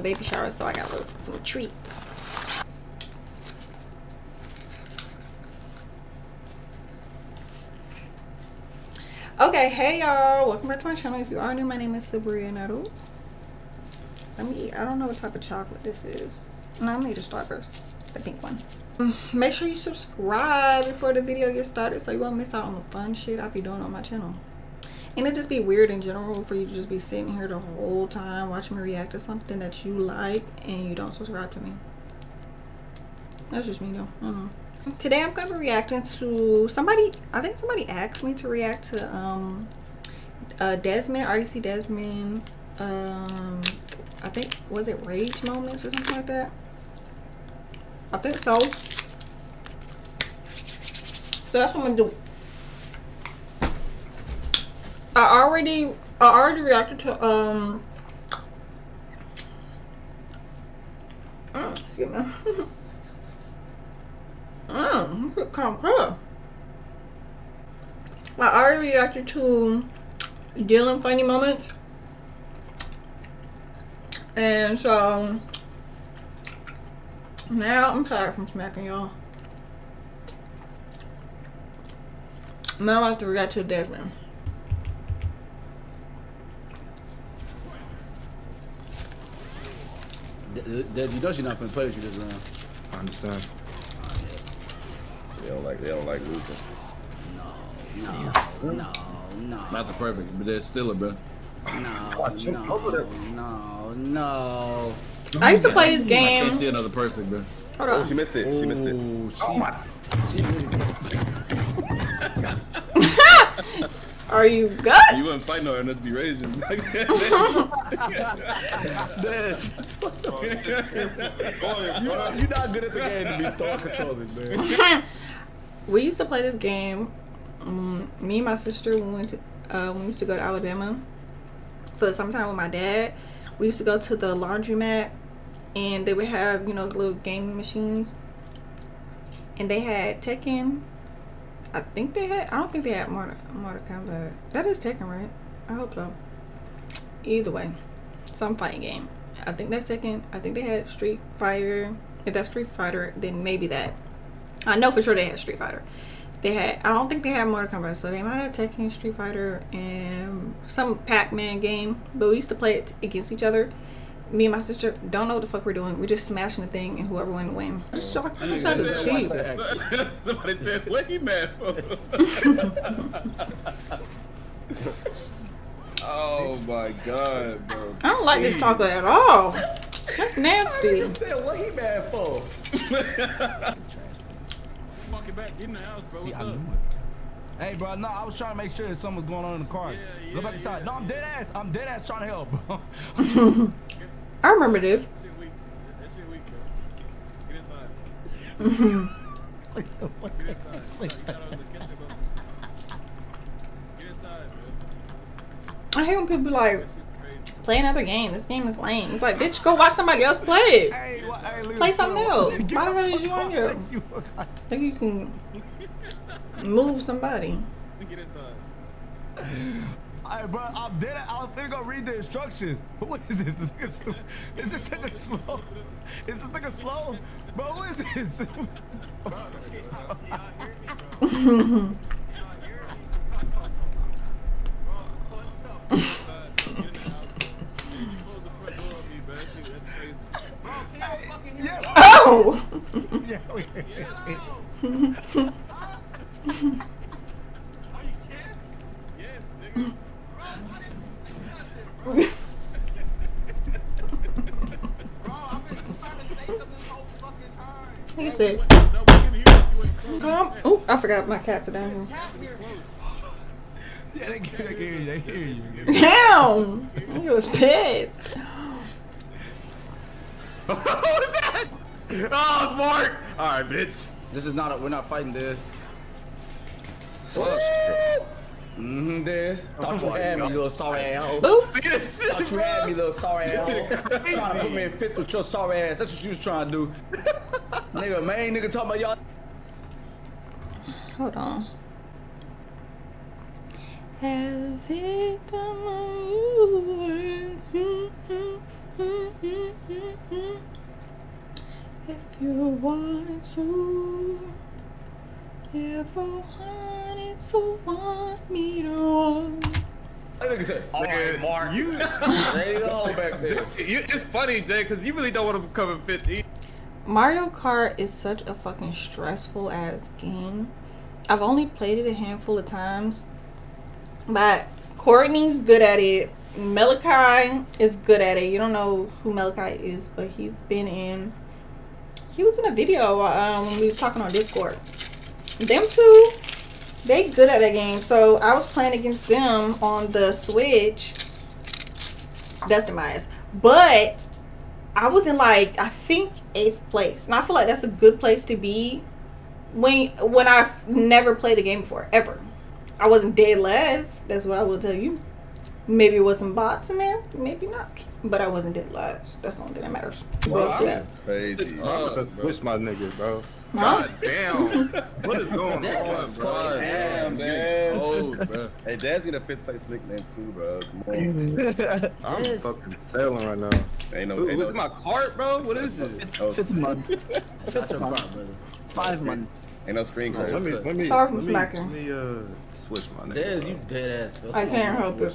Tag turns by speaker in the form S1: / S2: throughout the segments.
S1: To a baby shower, so I got little, some treats. Okay, hey y'all, welcome back to my channel. If you are new, my name is Sabriyah Nettles. Let me eat. I don't know what type of chocolate this is. No, I'm eat a Starburst, the pink one. Make sure you subscribe before the video gets started so you won't miss out on the fun shit I be doing on my channel. And it just be weird in general for you to just be sitting here the whole time watching me react to something that you like and you don't subscribe to me. That's just me though. Today I'm gonna be reacting to somebody. I think somebody asked me to react to um uh Desmond, RDC Desmond. Um, I think was it Rage Moments or something like that. I think so. So that's what I'm gonna do. I already I already reacted to um oh, excuse me. Mmm, cool. I already reacted to Dylan funny moments. And so now I'm tired from smacking y'all. Now I have to react to Desmond.
S2: You know she's not gonna play with you this round.
S3: I understand.
S4: They don't like they don't like losing.
S2: No, no, no, no. Not the perfect, but they're still a bro. No, Watch no, no, no.
S1: I used to play this game.
S2: I can't see another perfect, bro.
S1: Hold on.
S4: Oh, she missed it. She missed it.
S3: She, oh my. She
S1: Are you good?
S2: You wouldn't fight no enough to be raging.
S3: this. you, you're not good at the game to be thought controlling, man.
S1: we used to play this game. Um, me and my sister we went to uh, we used to go to Alabama for the summertime with my dad. We used to go to the laundromat and they would have you know little gaming machines, and they had Tekken I think they had. I don't think they had Mortal, Kombat. That is Tekken, right? I hope so. Either way, some fighting game. I think that's Tekken. I think they had Street Fighter. If that's Street Fighter, then maybe that. I know for sure they had Street Fighter. They had. I don't think they had Mortal Kombat, so they might have Tekken, Street Fighter, and some Pac-Man game. But we used to play it against each other me and my sister don't know what the fuck we're doing. We're just smashing the thing and whoever wins win. Shock, shock is cheap.
S2: Somebody said, what he mad for? oh my god, bro.
S1: I don't like this chocolate at all. That's nasty.
S3: I said, what he mad for?
S2: Walking back in the house, bro.
S3: See,
S2: What's
S3: I
S2: up?
S3: Hey, bro, no, I was trying to make sure that something was going on in the car.
S2: Yeah, yeah,
S3: Go back inside.
S2: yeah.
S3: No, I'm dead ass. I'm dead ass trying to help, bro.
S1: I remember this.
S2: Shit weak. Shit weak, bro. Get inside. Get inside. Like, you got all the ketchup up. Get inside, bro.
S1: I hate when people be like
S2: That shit's crazy.
S1: play another game. This game is lame. It's like, bitch, go watch somebody else play it.
S3: hey, what, hey,
S1: Play
S3: the
S1: something
S3: phone.
S1: else. Why
S3: the
S1: the hell is you on
S3: off.
S1: here?
S3: Thanks, you.
S1: Think you can move somebody.
S3: Hey, bro, I'm dead. I'm finna go read the instructions. What is this? Is this, stu- is this nigga slow? Is this nigga slow? Bro, who is this? yeah,
S1: Oh!
S3: yeah, we-
S1: He said, Tom. Oh, I forgot my cats are down here.
S3: yeah, they, they, they hear you. They hear you.
S1: Damn! He was pissed.
S4: Oh, Mark! All right, bitch.
S2: This is not a, we're not fighting this.
S3: Mm-hmm, this. Thought you had me, little sorry ass.
S1: Oof.
S3: Thought you had me, little sorry ass. trying to put me in fifth with your sorry ass. That's what you was trying to do. nigga, main nigga talking about y'all.
S1: Hold on. Have it done you. If you want to, if I wanted to want me to want.
S3: That nigga said, all right, Mark.
S2: You,
S3: There you go back there.
S2: you, it's funny, Jay, because you really don't want to become a 50.
S1: Mario Kart is such a fucking stressful ass game. I've only played it a handful of times, but Courtney's good at it. Malachi is good at it. You don't know who Malachi is, but he's been in. He was in a video um, when we was talking on Discord. Them two, they good at that game. So I was playing against them on the Switch. Dustin Myers, but I was in like I think eighth place, and I feel like that's a good place to be when when I've never played the game before ever. I wasn't dead last. That's what I will tell you. Maybe it was some bots in there, maybe not, but I wasn't dead last. That's the only thing that matters. But, yeah.
S4: Crazy.
S5: Uh, I'm about to switch my niggas, bro.
S1: Huh?
S2: God damn. What is going
S3: That's
S2: on, bro?
S3: fucking
S4: Damn, man.
S2: old, bro.
S4: Hey, Dad's need a fifth place nickname too, bro. Come on.
S5: I'm
S3: Yes.
S5: fucking sailing right now.
S4: Ain't no,
S2: Who,
S4: ain't
S2: who's
S4: no,
S2: my cart, bro? What is this?
S4: no,
S6: Fifth month.
S3: That's your part, brother.
S6: Five month.
S4: Ain't no screen
S3: Oh,
S4: crash.
S5: Let me, let me,
S1: Far
S5: let me, let me, uh, switch my nigga.
S3: Dez,
S5: bro.
S3: you dead ass. Phil.
S1: I can't help it.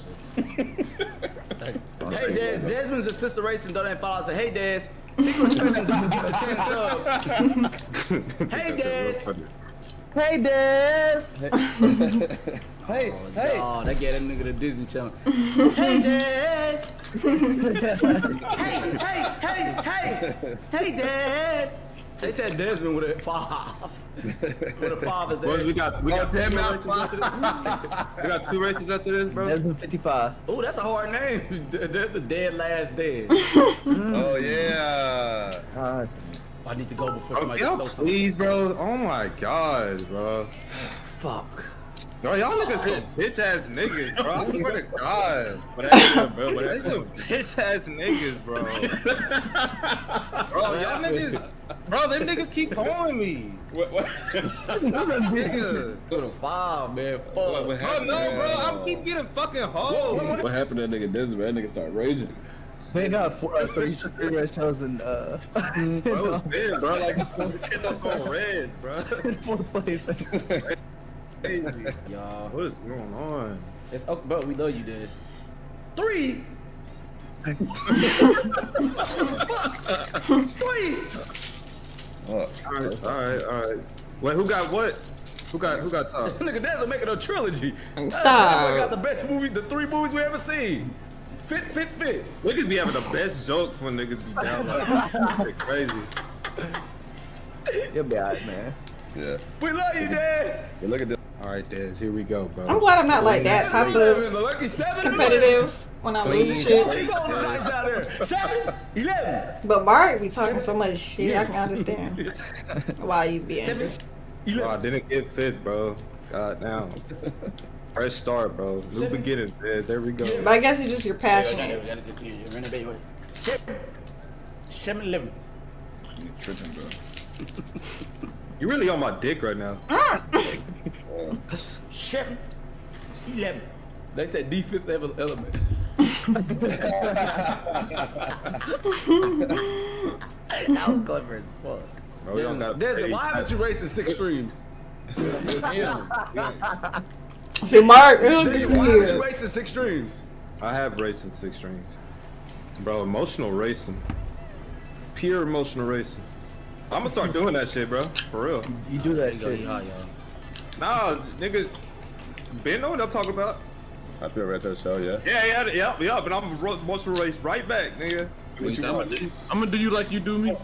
S3: Hey, Des, Desmond's a sister racing. Don't ain't follow. I said, hey, Des. Secret expression don't get the 10 subs. hey, Des.
S6: Hey, Des.
S4: Hey, hey.
S3: Oh, that gave that nigga the Disney Channel. hey, Des. hey, hey, hey, hey. Hey, Des. They said Desmond with a five. with a five is
S2: Boys, we got we got
S4: damn
S2: two
S4: it,
S2: races after this. We got two races after this, bro.
S6: Desmond 55.
S3: Ooh, that's a hard name. That's a dead last Des.
S4: Oh, yeah.
S6: Uh,
S3: I need to go before
S5: Oh,
S3: somebody
S5: y'all
S3: throws something.
S5: please, bro. Oh my god, bro.
S3: Fuck.
S5: Bro, y'all niggas some bitch ass niggas, bro. I swear to God.
S2: What happened, bro? What
S5: They some bitch ass niggas, bro. bro, y'all niggas, bro, them niggas keep calling me.
S2: What, what?
S5: Nigga.
S3: Go to five, man. Fuck.
S2: What, what
S5: Bro,
S2: happened?
S5: no, bro, I'm keep getting fucking hoes.
S2: What happened to that nigga Desmond? That nigga started raging.
S6: they got four, uh, three, three red shells in, uh,
S5: Bro, it's big, bro. Like, shit up on red, bro.
S6: in fourth place.
S5: Crazy.
S3: Y'all.
S5: What is going on?
S3: It's okay, bro. We love you, Des. Three. Three.
S4: Fuck.
S5: All right, all right, all right. Wait, who got what? Who got who got top?
S3: Nigga, Des are making a trilogy.
S1: Ah, stop.
S3: That boy got the best movie, the three movies we ever seen. Fit, fit, fit.
S5: Niggas be having the best jokes when niggas be down like crazy.
S6: You'll be alright, man.
S4: Yeah.
S3: We love you, Des.
S4: But look at this.
S5: All right, Des, here we go, bro.
S1: I'm glad I'm not like that type of
S3: Eleven, the lucky seven.
S1: competitive when I lose shit.
S3: Keep on the dice down there. Seven, eleven,
S1: But Bart be talking so much shit, I can understand why you be angry.
S5: Bro, I didn't get fifth, bro. God damn. Fresh start, bro. New beginning, Des. There we go.
S1: But I guess it's just you're passionate.
S3: Seven, seven, eleven.
S2: You tripping, bro.
S5: You really on my dick right now. Mm.
S3: Seven, eleven. They said the fifth level element. that was clever as fuck.
S5: Bro, we don't got
S3: Desmond, why haven't you raced in six streams?
S1: See, Mark, look
S3: Desmond,
S1: at
S3: why haven't you
S1: here.
S3: raced in six streams?
S5: I have racing six streams. Bro, emotional racing. Pure emotional racing. I'm gonna start doing that shit, bro. For real.
S6: You do that shit.
S3: Y'all.
S5: Nah, nigga. Ben know what I'm talking about.
S4: I threw a red to show, yeah.
S5: Yeah, yeah, yeah, yeah, but I'm ro- emotional race right back, nigga.
S2: I'm gonna do, I'm gonna do you like you do me.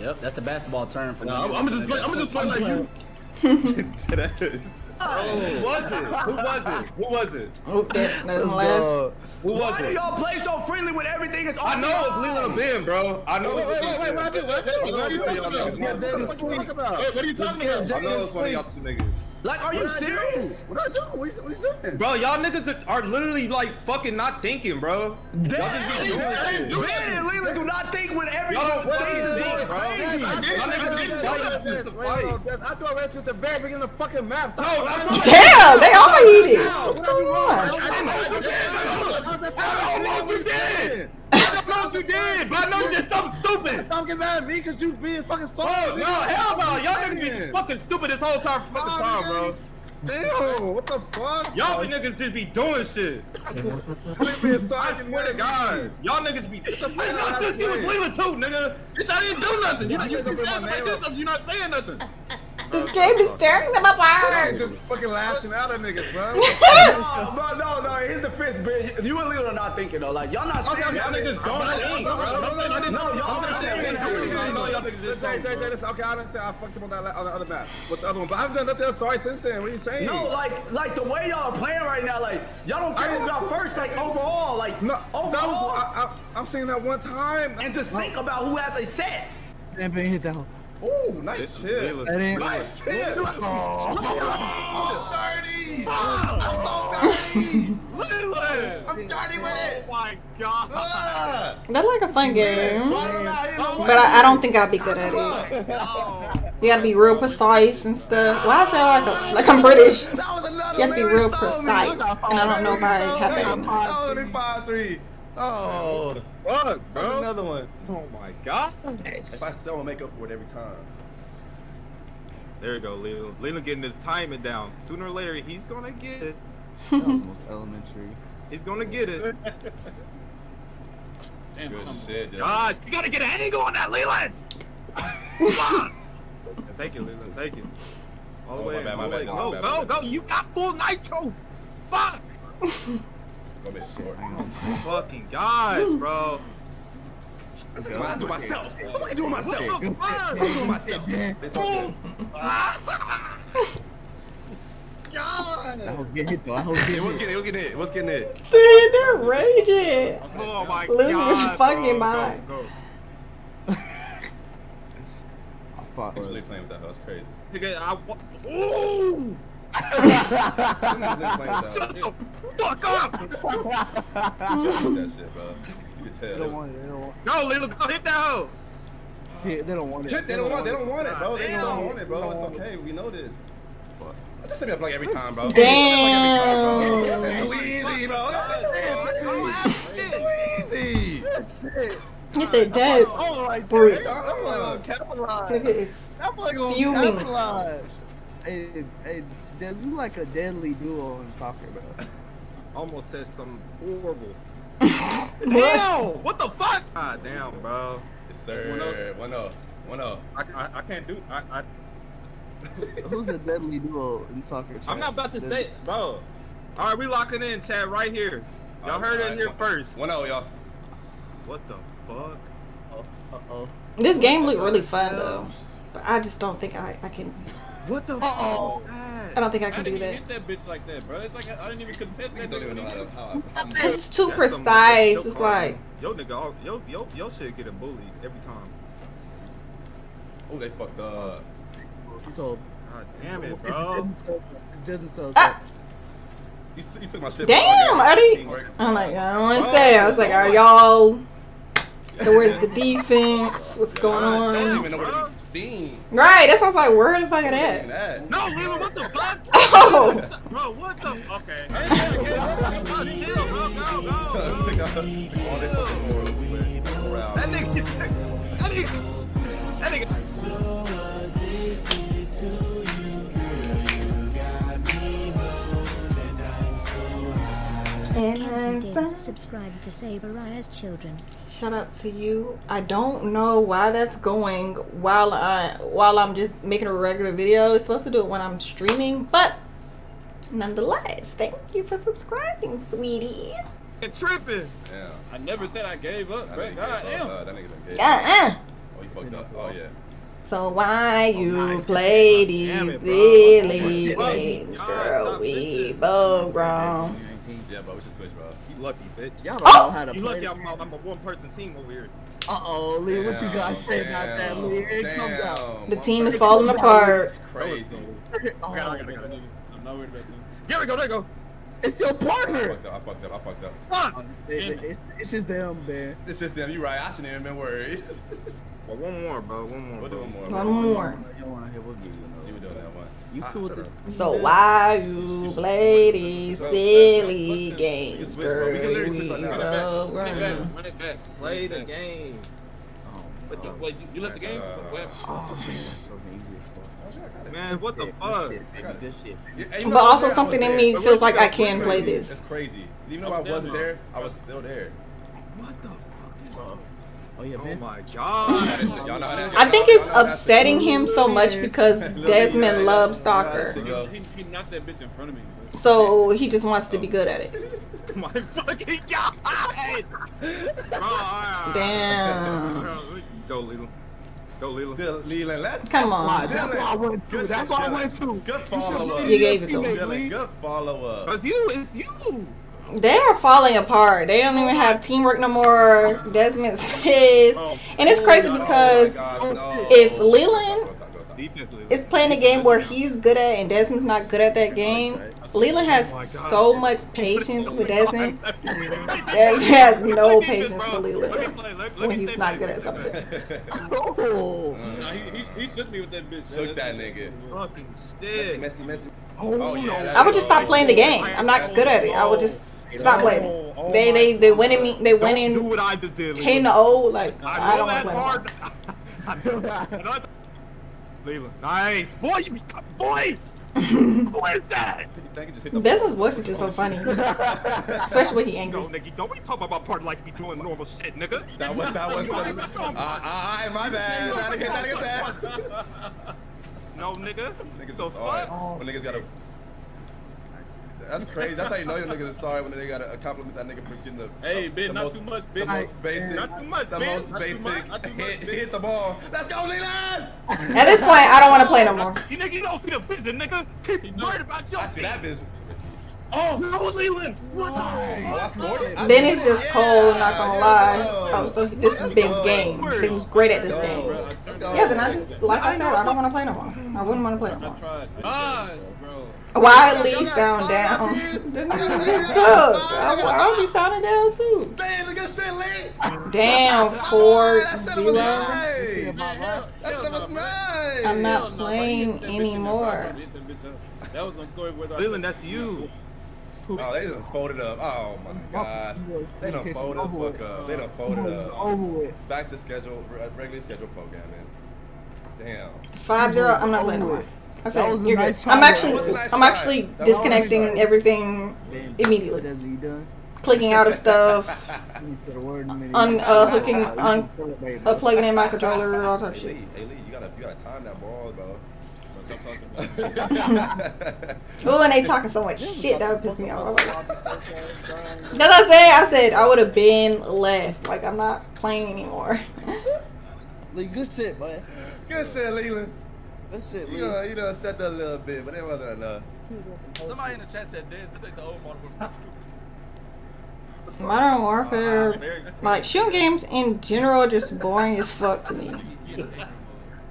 S3: Yep, that's the basketball term for
S2: Nah, I'm, I'm gonna just play. I'm gonna just play like you.
S5: Who was it? Who was it? Who was it?
S1: Oh, that doesn't last.
S6: Let's.
S5: Who was
S3: Why do y'all play so friendly when everything is
S5: I know it's Leland Ben, bro. I know
S4: Wait,
S5: it's
S4: wait, wait, wait, what I do? Are you
S5: it's one of
S4: talking
S5: y'all
S4: about?
S5: niggas.
S4: What the fuck you talking about?
S7: Wait, what are you talking about?
S5: I know it's one of y'all two niggas.
S3: Like, are you
S4: What do?
S3: serious?
S4: What I do? What you, what you saying?
S5: Bro, y'all niggas are- are literally like fucking not thinking, bro.
S3: Ben,
S5: Y'all just be doing shit.
S3: Ben and Leland do not think when
S5: Y'all
S3: everyone
S5: don't
S3: thinks is going
S5: bro.
S3: crazy.
S5: Y'all niggas be fighting just to fight.
S4: I thought I ran you with the bag, we in the fucking map. Stop.
S5: No, I'm talking
S1: Damn, they all eat it.
S4: What are you
S1: on.
S5: What you did, but I know you did something stupid.
S4: Don't get mad at me because you being fucking oh, soft.
S5: Oh, no, hell no. Y'all niggas be fucking stupid this whole time for fucking time, bro.
S4: Damn, what the fuck?
S5: Y'all niggas just be doing shit.
S4: Quit being soft.
S5: I swear to God. Y'all niggas be. I just you with Cleveland too, nigga. Bitch, I didn't do nothing. You,
S4: I
S5: you,
S4: just
S5: you
S4: put my
S5: sound like
S4: name
S5: this,
S4: up.
S5: you're not saying nothing.
S1: This game is tearing them
S4: I
S1: apart.
S4: just fucking lashing out at niggas, bro.
S3: No, bro, no, no. Here's the defense, Ben. You and Leland are not thinking though. Like, y'all not saying
S5: Y'all niggas don't think, bro.
S3: No, y'all not saying
S5: I know y'all niggas
S4: Jay,
S5: just
S4: Jay,
S5: don't.
S4: Jay, listen, okay, I understand. I fucked up on that on the other map with the other one, but I haven't done nothing else sorry since then. What are you saying?
S3: No, like, like the way y'all are playing right now, like, y'all don't care
S4: I-
S3: about first, like, overall, like,
S4: no, that was,
S3: overall,
S4: I, I, I'm saying that one time.
S3: and just think about who has a set.
S6: Damn, Ben hit that one.
S4: Ooh, nice shit.
S6: That ain't.
S4: Nice shit. I'm dirty. I'm so dirty. I'm dirty with it.
S5: Oh my god.
S4: Ah.
S1: That's like a fun game.
S4: Why am I out here?
S1: But I, I don't think I'd be good at it. You gotta be real precise and stuff. Why is that like a, like I'm British?
S4: That was another
S1: You have to be real precise. And I don't know if I have that.
S4: Oh, only three. Oh,
S5: Fuck,
S4: that's
S5: bro.
S4: another one.
S5: Oh my god.
S4: If I sell, I'll make up for it every time.
S5: There you go, Leland. Leland getting his timing down. Sooner or later, he's gonna get it.
S6: That was most elementary.
S5: He's gonna get it.
S7: Damn,
S4: Good shit, dude.
S5: God, you gotta get an angle on that, Leland. Come on. Thank you, Leland. Thank you. All the
S4: Oh,
S5: way,
S4: bad,
S5: all the way.
S4: bad,
S5: Go,
S4: bad,
S5: go,
S4: my
S5: go. You got full nitro. Fuck.
S4: Go make short.
S5: Fucking guys, bro.
S4: Look at what I do myself. Look what I do myself.
S5: What the?
S4: I'm doing myself. It's okay.
S6: I hope get hit though. I hope
S4: It
S6: get
S4: was getting it. It was getting it. It was getting it.
S1: Dude, they're raging.
S5: Oh my
S1: Luke
S5: god.
S1: was fucking
S5: bro.
S1: by.
S5: Go, go.
S6: I fought.
S4: He's really playing with that. That's crazy.
S5: Nigga, I wa- Ooh!
S4: Them niggas really playing with that.
S5: Shut the fuck up!
S4: that shit, bro. You can
S6: They
S4: tell.
S6: don't want it. They don't want.
S5: Go, Leland, go hit that hoe!
S6: It. They don't want it.
S4: They don't want. They don't want it, bro. They
S5: Damn.
S4: don't want it, bro. It's okay. We know this. I just set me up like every time, bro.
S1: Damn.
S4: That's too easy, bro. That's too easy. Too easy.
S1: You said Des.
S6: Oh, like
S1: Breathe.
S6: that. I'm like gonna capitalize.
S1: Nigga is
S6: I'm like gonna
S1: Fuming.
S6: capitalize. Hey, hey, Des, you like a deadly duo in soccer, bro.
S5: Almost said something horrible. Damn! What the fuck? God damn, bro.
S4: Yes, sir. One up. One up.
S5: I, I, I can't do. I, I
S6: Who's a deadly duo in soccer?
S5: I'm not about to
S6: Des-
S5: say, bro. All right, we locking in, Chad, right here. Y'all heard it here first.
S4: One up, y'all.
S5: What the fuck?
S6: Uh-oh.
S1: This game looked really fun though. But I just don't think I, I can
S5: What the
S6: Uh-oh.
S5: fuck?
S1: I don't think I
S7: I
S1: can
S7: didn't
S1: do
S7: even
S1: that.
S7: hit that bitch like that, bro. It's like I, I didn't even contest that.
S4: don't even know how to. How, how
S1: Cause it's too
S5: That's
S1: precise.
S5: your
S1: It's like
S5: yo nigga, all- yo yo yo shit getting bullied every time.
S4: oh, they fucked up.
S6: So,
S5: God damn it, bro.
S6: it doesn't so.
S1: Ah.
S4: You, you took my shit.
S1: Damn, I didn't.
S4: Teamwork.
S1: I'm like I don't want to say. I was like, are y'all? So where's the defense? What's going on?
S4: I don't even know what to be seen.
S1: Right. that sounds like, where the fuck it at?
S4: that.
S5: No, Leland, what the fuck?
S1: Oh.
S5: Bro, what the? Okay. Hey, hey, hey, bro, chill, bro, go, go.
S4: Take out all their fucking morals, man. Morale.
S5: That nigga, that nigga,
S1: And
S8: Captain to save Araya's children.
S1: Shout out to you. I don't know why that's going while I while I'm just making a regular video. It's supposed to do it when I'm streaming, but nonetheless, thank you for subscribing, sweetie.
S5: Fucking tripping.
S4: Yeah.
S7: I never said I gave up,
S4: That nigga
S7: God
S4: fucked
S7: damn.
S4: up. That nigga's engaged.
S1: Uh-uh.
S4: Oh, you fucked up. Oh, yeah.
S1: So why oh, you
S5: nice.
S1: play these silly games, girl?
S5: stop
S1: We
S5: listening.
S1: both grown.
S4: Yeah, bro, we should switch, bro. You lucky, bitch.
S6: Y'all don't know how to
S4: You
S6: play.
S4: lucky I'm, I'm a one person team over here.
S6: Uh oh, Lee, what you got to say about that,
S4: Damn,
S6: Lee? Here it comes
S4: damn.
S6: out.
S1: The team is falling apart.
S4: It's crazy.
S6: Oh,
S4: I got it, I got it, I got it.
S7: I'm not worried about them.
S4: There we go, there we go.
S6: it's your partner.
S4: I fucked up, I fucked up, I fucked up.
S7: Fuck!
S6: It- it- it's, it's just them, man.
S4: It's just them, you right. I shouldn't even been worried.
S9: Well, one more, bro. One more.
S4: We'll do one more.
S1: One
S4: bro.
S1: more.
S3: You want to hear what video?
S4: You were doing that one.
S6: You cool with this?
S1: So why you play these silly games,
S4: switch, bro. We can
S1: girl?
S4: literally switch right now.
S7: Run it back. Run it back. Run it back.
S9: Play the
S7: Run it back.
S9: game.
S7: But you, wait, you, you left the game?
S4: Uh,
S7: Where?
S3: Oh man, that's so easy as fuck.
S9: Man, what the fuck?
S6: good shit.
S4: Yeah,
S1: But also something in me feels like I can play this.
S4: It's crazy. 'Cause Even though I wasn't there, I was still there.
S9: What the fuck is
S3: Oh yeah,
S9: Oh my god.
S4: Y'all know how that-
S1: I think it's
S4: know how that shit
S1: upsetting him so much because Desmond loves
S4: yeah, you know how that
S1: soccer.
S7: He, he knocked that bitch in front of me.
S1: So he just wants to be good at it.
S9: my fucking god. Bro.
S1: Damn.
S9: Go, Lila. Go, Lila.
S4: Dylan, Leland, let's
S1: Come on.
S6: That's what I went to. That's
S4: shit,
S6: what I
S4: Dylan.
S6: went to.
S4: Good
S6: You
S4: follow up.
S6: been
S1: You gave it to him.
S6: teammate,
S4: Dylan,
S6: Lee.
S4: good follow up.
S9: It's you. It's you.
S1: They are falling apart. They don't even have teamwork no more. Desmond's pissed. And it's crazy because
S4: Oh my gosh, no.
S1: if Leland is playing a game where he's good at and Desmond's not good at that game, Leland has so much patience with Desmond. Desmond has no patience for Leland when he's not good at something.
S6: Oh,
S7: Nah, he, he, he shook me with that bitch.
S4: Shook that nigga.
S9: Fucking
S4: Messy,
S9: shit.
S4: messy, messy.
S6: oh,
S4: Oh, yeah.
S1: I would just stop playing the game. I'm not good at it. I would just stop playing. Oh they they they winning me. They
S9: Don't do
S1: winning
S9: what I just did.
S1: ten to zero. Like
S9: I
S1: I don't want to play. no more.
S9: hard. I know that. Lila. Nice. Boy, boy. What is that?
S4: Thank you, just hit the
S1: Desmond's voice is just so funny, especially when he
S9: Go,
S1: angry.
S9: nigga. Don't we talk about part like we doing normal shit, nigga?
S4: That was that was. Uh, uh, my bad. That nigga, that nigga said.
S9: No, nigga.
S4: Niggas
S9: The
S4: is sorry.
S9: fuck?
S4: When niggas gotta. That's crazy. That's how you know your niggas is sorry when they gotta compliment that nigga for getting the.
S7: Hey,
S4: the,
S7: Ben,
S4: the
S7: not
S4: most,
S7: too much,
S4: The
S7: Ben.
S4: most basic.
S9: Not too much,
S4: The
S9: Ben.
S4: most basic.
S7: much, not too much,
S4: hit, hit the ball. Let's go, Leland.
S1: At this point, I don't want to play no more.
S9: You nigga, you don't see the vision, nigga. Keep worried about your
S4: I see that vision.
S9: Oh, no, Leland. What
S4: Oh, I scored it. I
S1: Then it's
S4: it.
S1: just
S4: Yeah,
S1: cold. Not gonna
S4: yeah,
S1: lie.
S4: let's.
S1: Oh, so this is Ben's
S4: go.
S1: game. Ben's great at this
S4: Let's go,
S1: game.
S4: bro. Let's go.
S1: Yeah, then I just like I said, I don't want to play no more. I wouldn't want to play no
S7: I
S1: more.
S7: Tried.
S1: Why at least sound down? Then I just get cooked. I'll, I'll be sounding down too.
S4: Damn, look at shit, Lee.
S1: Damn, four
S4: That shit was
S1: zero.
S4: nice.
S7: Man, hell,
S4: That
S7: hell
S4: shit
S7: no,
S4: was
S7: bro.
S4: nice.
S1: I'm not
S7: Hell no, bro. He
S1: playing
S7: hit that bitch in the
S1: anymore.
S7: that bitch up. That was gonna score with our
S9: Leland, that's you.
S4: Oh, they just folded up. Oh my gosh. They done folded the fuck up. They done folded
S6: It's
S4: up. Back to schedule, re- regularly scheduled programming. Damn.
S1: Five zero. I'm not playing no more. I said,
S6: That was a
S1: you're
S6: nice
S1: good.
S6: try,
S1: I'm actually,
S4: That was a nice
S1: I'm actually
S4: That was a nice
S1: disconnecting everything
S6: Ben,
S1: immediately.
S6: What has he done?
S1: Clicking out of stuff,
S6: You put a in a minute.
S1: un uh, hooking, un
S6: can
S1: uh, plugging in my controller, all type of shit.
S4: Lee, hey Lee, you gotta, you gotta time that ball, bro.
S1: Oh, and they talking so much shit that would piss me off. I That's what I said. I said I would have been left. Like I'm not playing anymore.
S6: Lee, good shit, boy.
S4: Good shit, Leland.
S6: Good shit,
S4: You know, you know, stepped up a little bit, but it wasn't enough.
S3: Somebody in the chat said this. This ain't the old Modern Warfare
S1: Modern Warfare, like shooting games in general, are just boring as fuck to me.
S10: You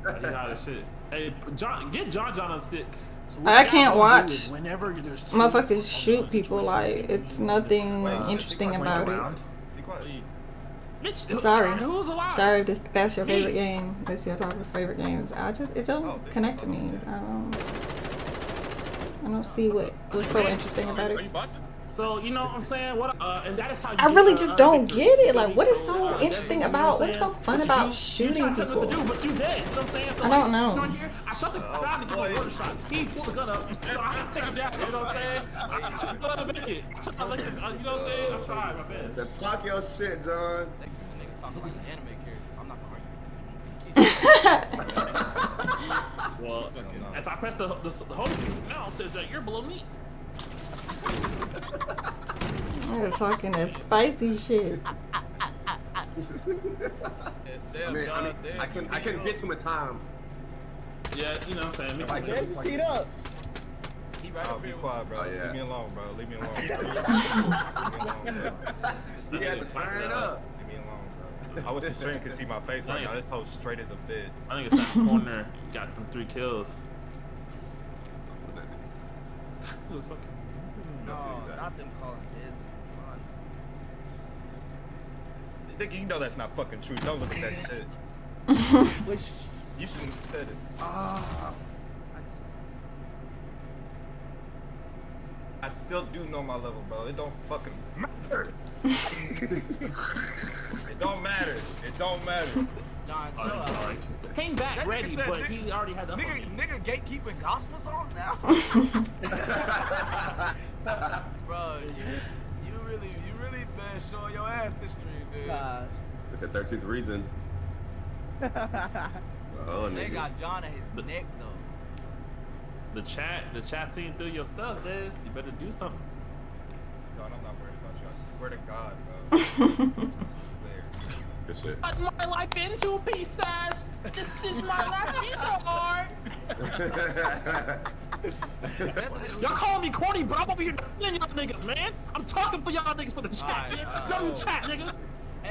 S10: got it, shit. Hey, John, get John John on sticks. So
S1: I can't watch
S10: Whenever there's
S1: Motherfuckers shoot people like it's nothing
S10: uh,
S1: interesting about it.
S7: Please.
S10: Bitch,
S1: Sorry. Sorry, if this, that's your favorite game. That's your top of favorite games. I just it don't connect to me. I don't. I don't see what what's so interesting about it.
S7: You boxing?
S10: So you know what I'm saying? What? Uh, and that is how you
S1: I
S10: get,
S1: really
S10: uh,
S1: just don't get it. Like, what is
S10: So,
S1: so
S10: uh,
S1: interesting
S10: that's-
S1: about?
S10: you
S1: What
S10: know
S1: is so
S10: I'm saying?
S1: fun
S10: What
S1: about
S10: do-
S1: shooting
S10: you try to what
S1: people?
S10: do, but you dead. You know what I'm saying? So
S1: I don't know.
S10: You know, here, I shot the guy to give him a murder shot. He pulled the gun up, so I had to take a jacket. You know what I'm saying? I took the gun to make it. I took the, uh, you know what I'm saying? I'm trying my best.
S4: That talk your shit, John.
S3: Nigga talking like an anime character. I'm not gonna argue.
S10: Well, if I press the the, the host now, it says that you're below me.
S1: You're talking that spicy shit.
S3: Damn,
S9: I mean, I,
S3: God,
S9: mean. I can I can get to my time.
S10: Yeah, you know what I'm saying?
S9: If I
S10: Make
S9: get
S10: it-
S9: to
S6: Teed up.
S3: He
S11: right
S5: Oh,
S11: up
S5: be
S11: here.
S5: quiet, bro.
S4: Oh, yeah.
S5: Leave me alone, bro. Leave me alone. Leave me alone, bro.
S4: You had to turn it up.
S5: Leave me alone, bro. I wish the stream could see my face right now. This whole straight as a bit.
S10: I think it's that corner. Got them three kills. It was fucking.
S11: No, not them calling this.
S5: Nigga, you know that's not fucking true. Don't look at that shit.
S6: Which
S5: You shouldn't have said it.
S4: Ah.
S5: I still do know my level, bro. It don't fucking matter. it don't matter. It don't matter.
S11: John, so, uh.
S10: Came back
S11: That
S10: ready,
S11: said
S10: but
S11: nigga-
S10: he already had the.
S11: nigga, nigga gatekeeping gospel songs now? bro, you, you really, you really been showing your ass this stream, dude.
S6: gosh.
S4: It's a 13th reason. Oh,
S11: They
S4: nigga.
S11: got John at his
S10: But-
S11: neck though.
S10: The chat, the chat seeing through your stuff, Des. You better do something.
S5: God, I'm not worried about you. I swear to God, bro. I swear.
S4: Good shit.
S10: Cut my life into pieces. This is my last piece of art. Y'all calling me corny, bro? I'm over here defending y'all niggas, man. I'm talking for y'all niggas for the chat,
S11: Alright,
S10: man.
S11: alright.
S10: W chat, nigga.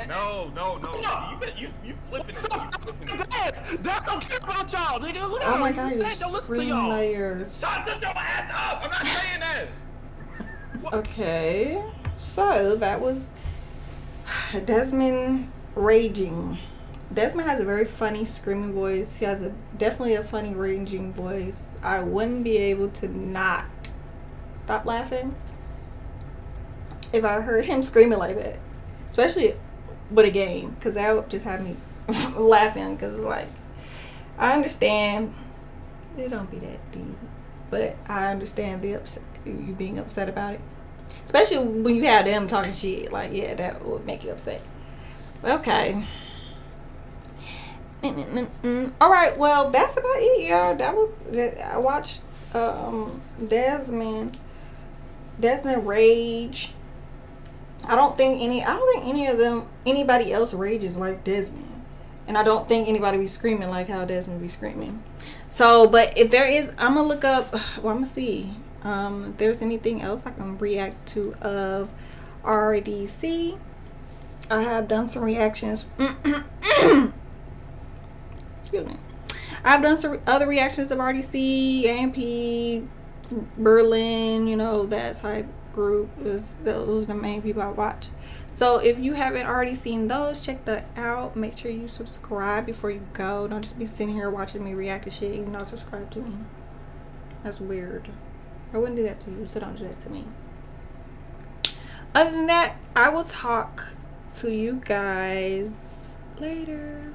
S5: No, no, no. You, bet- you, you flipping it.
S10: Stop, stop, stop, Dance. Dance don't care about y'all, nigga. Look
S1: Oh my god,
S10: said
S1: you're
S10: don't listen to y'all.
S1: layers.
S5: Shut your ass up! I'm not saying that.
S1: Okay, so that was Desmond raging. Desmond has a very funny screaming voice. He has a definitely a funny raging voice. I wouldn't be able to not stop laughing if I heard him screaming like that, especially with a game, because that would just have me laughing. Because it's like, I understand it don't be that deep, but I understand the upset, you being upset about it, especially when you have them talking shit. Like, yeah, that would make you upset. Okay. All right, well, that's about it, y'all. That was I watched um Desmond Desmond rage. I don't think any I don't think any of them anybody else rages like Desmond. And I don't think anybody be screaming like how Desmond be screaming. So, but if there is I'm gonna look up well I'm gonna see um if there's anything else I can react to of RDC. I have done some reactions. Excuse me. I've done some other reactions of RDC, AMP, Berlin, you know, that type group. Is those are the main people I watch. So if you haven't already seen those, check that out. Make sure you subscribe before you go. Don't just be sitting here watching me react to shit. You not subscribe to me. That's weird. I wouldn't do that to you, so don't do that to me. Other than that, I will talk to you guys later.